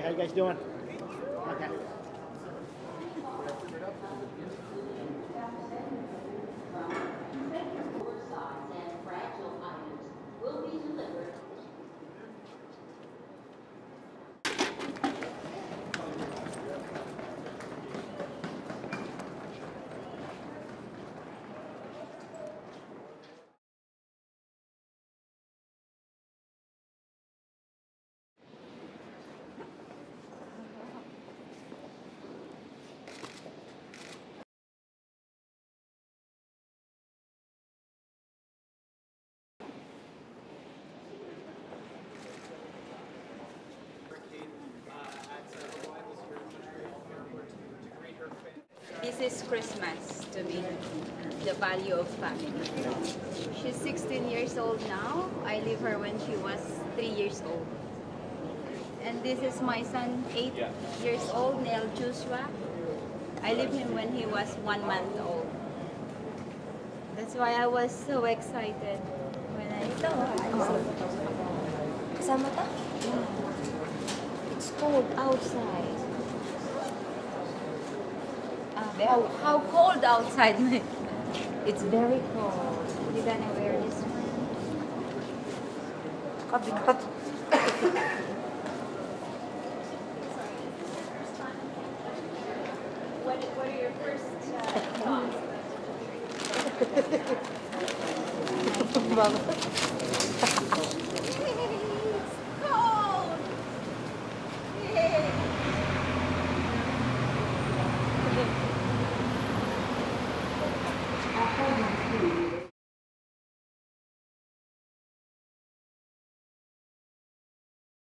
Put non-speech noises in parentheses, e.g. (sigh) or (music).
Hi, how you guys doing? Okay. Is Christmas to me, the value of family. She's 16 years old now. I leave her when she was 3 years old. And this is my son, 8 years old, Neil Joshua. I leave him when he was 1 month old. That's why I was so excited when I Ito, kasama ta? It's cold outside. How, how cold outside. (laughs) It's very cold. you gonna wear this one? Kabigat. (coughs) What, what are your first uh, thoughts? (laughs) (laughs)